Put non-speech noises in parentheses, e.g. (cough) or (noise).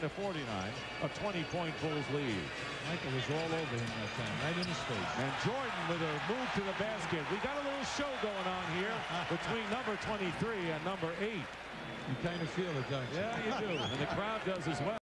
to 49. A 20-point Bulls lead. Michael was all over him that time, right in his face. And Jordan with a move to the basket. We got a little show going on here (laughs) between number 23 and number 8. You kind of feel it, don't you? Yeah, you do. (laughs) and the crowd does as well.